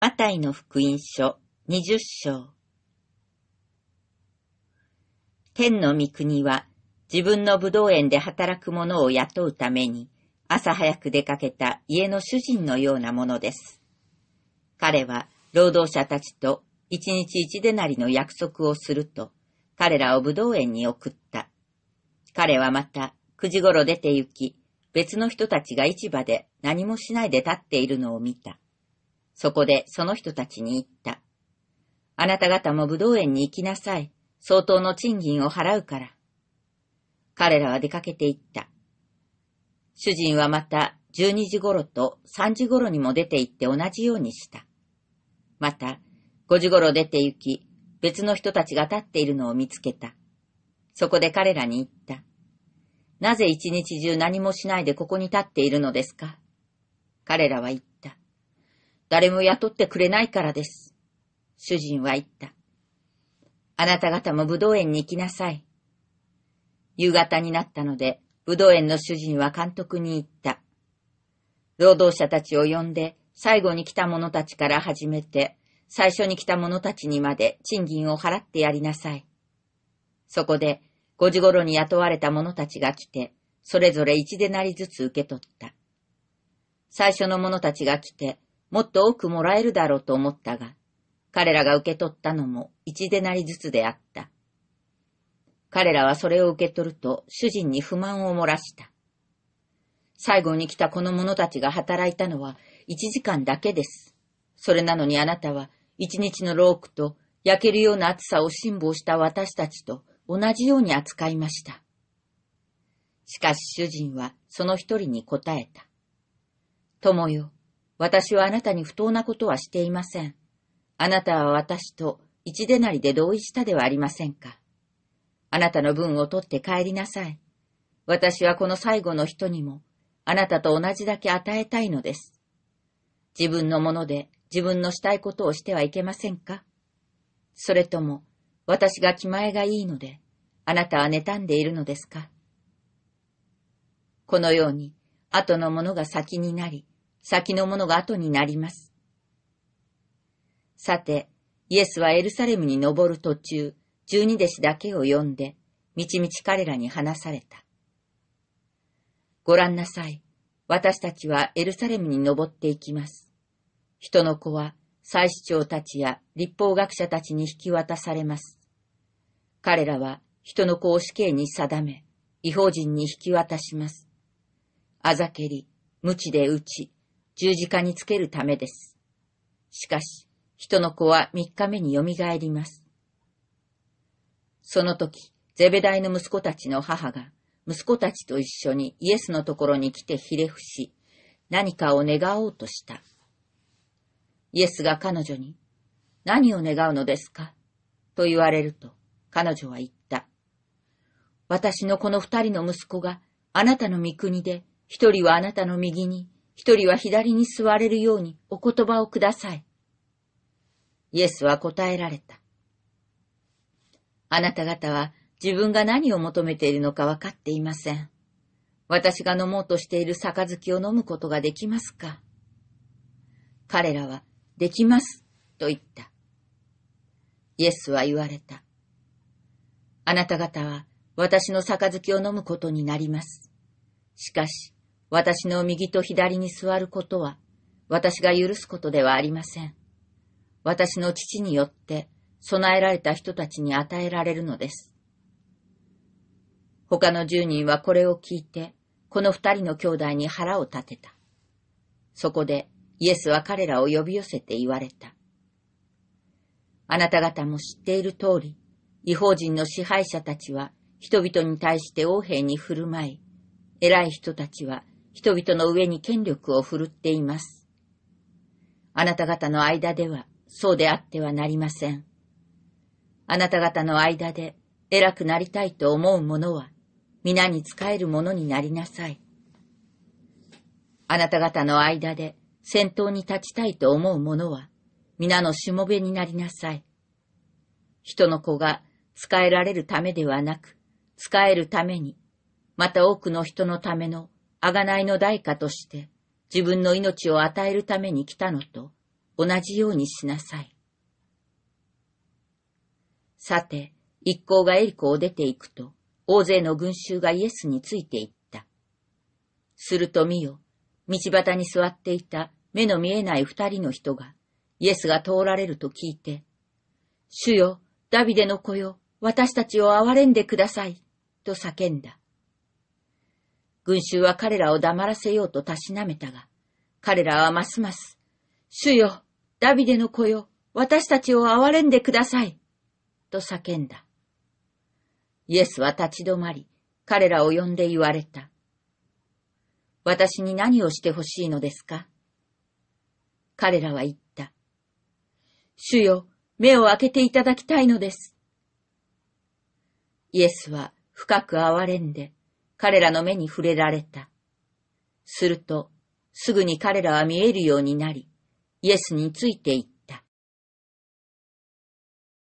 マタイの福音書二十章天の御国は自分の武道園で働く者を雇うために朝早く出かけた家の主人のようなものです。彼は労働者たちと一日一でなりの約束をすると彼らを武道園に送った。彼はまた九時頃出て行き別の人たちが市場で何もしないで立っているのを見た。そこでその人たちに言った。あなた方も武道園に行きなさい。相当の賃金を払うから。彼らは出かけて行った。主人はまた12時頃と3時頃にも出て行って同じようにした。また5時頃出て行き、別の人たちが立っているのを見つけた。そこで彼らに言った。なぜ一日中何もしないでここに立っているのですか？彼らは言った。誰も雇ってくれないからです。主人は言った。あなた方も武道園に行きなさい。夕方になったので、武道園の主人は監督に言った。労働者たちを呼んで、最後に来た者たちから始めて、最初に来た者たちにまで賃金を払ってやりなさい。そこで、5時頃に雇われた者たちが来て、それぞれ一でなりずつ受け取った。最初の者たちが来て、もっと多くもらえるだろうと思ったが、彼らが受け取ったのも一でなりずつであった。彼らはそれを受け取ると主人に不満を漏らした。最後に来たこの者たちが働いたのは一時間だけです。それなのにあなたは一日のロークと焼けるような暑さを辛抱した私たちと同じように扱いました。しかし主人はその一人に答えた。友よ、私はあなたに不当なことはしていません。あなたは私と一でなりで同意したではありませんか。あなたの分を取って帰りなさい。私はこの最後の人にも、あなたと同じだけ与えたいのです。自分のもので自分のしたいことをしてはいけませんかそれとも、私が気前がいいので、あなたは妬んでいるのですかこのように、後のものが先になり、先のものが後になります。さて、イエスはエルサレムに登る途中、十二弟子だけを呼んで、みちみち彼らに話された。ご覧なさい。私たちはエルサレムに登っていきます。人の子は祭司長たちや立法学者たちに引き渡されます。彼らは人の子を死刑に定め、違法人に引き渡します。あざけり、無知で打ち、十字架につけるためです。しかし、人の子は三日目によみがえります。その時、ゼベダイの息子たちの母が、息子たちと一緒にイエスのところに来てひれ伏し、何かを願おうとした。イエスが彼女に、何を願うのですか？と言われると、彼女は言った。私のこの二人の息子があなたの御国で、一人はあなたの右に、一人は左に座れるようにお言葉をください。イエスは答えられた。あなた方は自分が何を求めているのか分かっていません。私が飲もうとしている杯を飲むことができますか？彼らは、できます、と言った。イエスは言われた。あなた方は私の杯を飲むことになります。しかし、私の右と左に座ることは、私が許すことではありません。私の父によって備えられた人たちに与えられるのです。他の十人はこれを聞いて、この二人の兄弟に腹を立てた。そこでイエスは彼らを呼び寄せて言われた。あなた方も知っている通り、違法人の支配者たちは人々に対して王兵に振る舞い、偉い人たちは人々の上に権力を振るっています。あなた方の間ではそうであってはなりません。あなた方の間で偉くなりたいと思う者は、皆に仕える者になりなさい。あなた方の間で先頭に立ちたいと思う者は、皆のしもべになりなさい。人の子が仕えられるためではなく、仕えるために、また多くの人のための贖いの代価として、自分の命を与えるために来たのと、同じようにしなさい。さて、一行がエリコを出て行くと、大勢の群衆がイエスについて行った。すると見よ、道端に座っていた目の見えない二人の人が、イエスが通られると聞いて、主よ、ダビデの子よ、私たちを憐れんでください、と叫んだ。群衆は彼らを黙らせようとたしなめたが、彼らはますます、主よ、ダビデの子よ、私たちを憐れんでください、と叫んだ。イエスは立ち止まり、彼らを呼んで言われた。私に何をしてほしいのですか？彼らは言った。主よ、目を開けていただきたいのです。イエスは深く憐れんで、彼らの目に触れられた。すると、すぐに彼らは見えるようになり、イエスについていった。